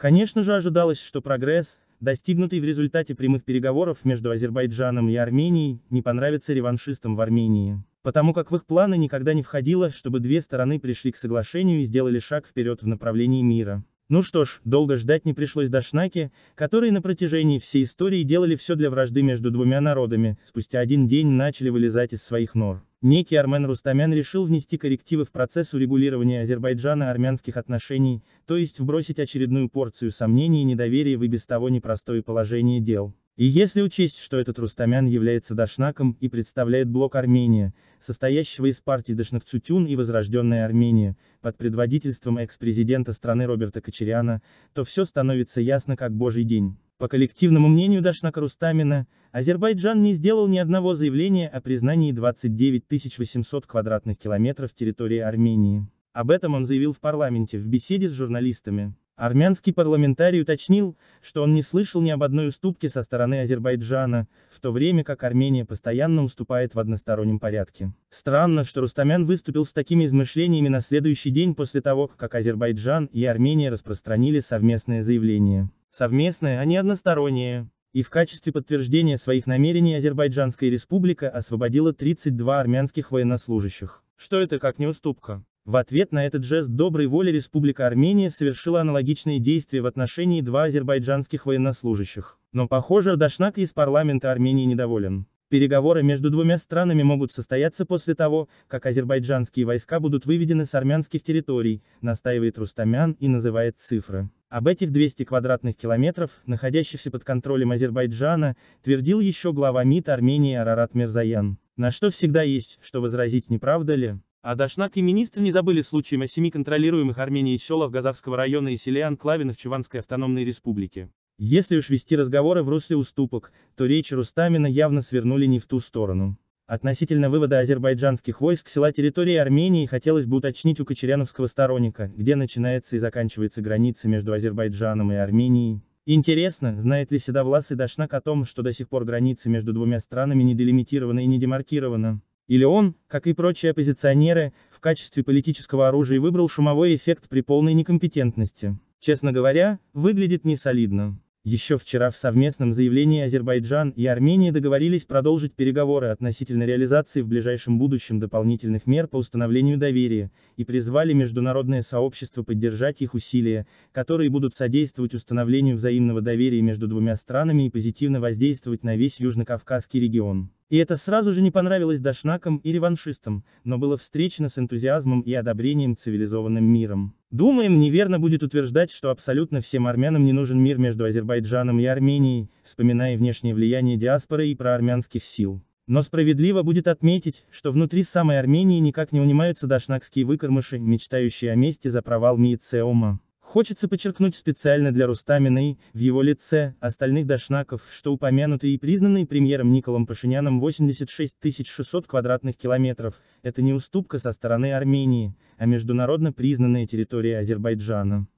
Конечно же ожидалось, что прогресс, достигнутый в результате прямых переговоров между Азербайджаном и Арменией, не понравится реваншистам в Армении. Потому как в их планы никогда не входило, чтобы две стороны пришли к соглашению и сделали шаг вперед в направлении мира. Ну что ж, долго ждать не пришлось Дашнаке, которые на протяжении всей истории делали все для вражды между двумя народами, спустя один день начали вылезать из своих нор. Некий Армен Рустамян решил внести коррективы в процесс урегулирования Азербайджана-армянских отношений, то есть вбросить очередную порцию сомнений и недоверия в и без того непростое положение дел. И если учесть, что этот Рустамян является Дашнаком и представляет блок Армения, состоящего из партий Дашнакцутюн и Возрожденная Армения, под предводительством экс-президента страны Роберта Кочеряна, то все становится ясно как божий день. По коллективному мнению Дашнака Рустамина, Азербайджан не сделал ни одного заявления о признании 29 800 квадратных километров территории Армении. Об этом он заявил в парламенте в беседе с журналистами. Армянский парламентарий уточнил, что он не слышал ни об одной уступке со стороны Азербайджана, в то время как Армения постоянно уступает в одностороннем порядке. Странно, что Рустамян выступил с такими измышлениями на следующий день после того, как Азербайджан и Армения распространили совместное заявление. Совместное, а не одностороннее. И в качестве подтверждения своих намерений Азербайджанская республика освободила 32 армянских военнослужащих. Что это как не уступка? В ответ на этот жест доброй воли Республика Армения совершила аналогичные действия в отношении два азербайджанских военнослужащих. Но похоже, Дашнак из парламента Армении недоволен. Переговоры между двумя странами могут состояться после того, как азербайджанские войска будут выведены с армянских территорий, настаивает Рустамян и называет цифры. Об этих 200 квадратных километров, находящихся под контролем Азербайджана, твердил еще глава МИД Армении Арарат Мирзаян. На что всегда есть, что возразить не правда ли? А Дашнак и министр не забыли случаем о семи контролируемых Арменией селах Газавского района и селе Анклавинах Чуванской автономной республики. Если уж вести разговоры в русле уступок, то речи Рустамина явно свернули не в ту сторону. Относительно вывода азербайджанских войск села территории Армении хотелось бы уточнить у кочеряновского сторонника, где начинается и заканчивается граница между Азербайджаном и Арменией. Интересно, знает ли Седовлас и Дашнак о том, что до сих пор граница между двумя странами не делимитирована и не демаркирована. Или он, как и прочие оппозиционеры, в качестве политического оружия выбрал шумовой эффект при полной некомпетентности. Честно говоря, выглядит несолидно. Еще вчера в совместном заявлении Азербайджан и Армения договорились продолжить переговоры относительно реализации в ближайшем будущем дополнительных мер по установлению доверия, и призвали международное сообщество поддержать их усилия, которые будут содействовать установлению взаимного доверия между двумя странами и позитивно воздействовать на весь Южно-Кавказский регион. И это сразу же не понравилось дашнакам и реваншистам, но было встречено с энтузиазмом и одобрением цивилизованным миром. Думаем, неверно будет утверждать, что абсолютно всем армянам не нужен мир между Азербайджаном и Арменией, вспоминая внешнее влияние диаспоры и проармянских сил. Но справедливо будет отметить, что внутри самой Армении никак не унимаются дашнакские выкормыши, мечтающие о мести за провал МИИЦЕОМа. Хочется подчеркнуть специально для Рустамина и, в его лице, остальных дашнаков, что упомянутый и признанный премьером Николом Пашиняном 86 600 квадратных километров – это не уступка со стороны Армении, а международно признанная территория Азербайджана.